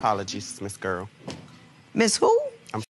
Apologies, Miss Girl. Miss who?